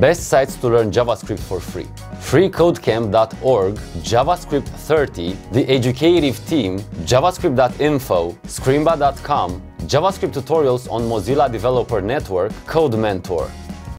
Best sites to learn JavaScript for free. freecodecamp.org, JavaScript 30, The Educative Team, JavaScript.info, Scrimba.com, JavaScript tutorials on Mozilla Developer Network, Code Mentor.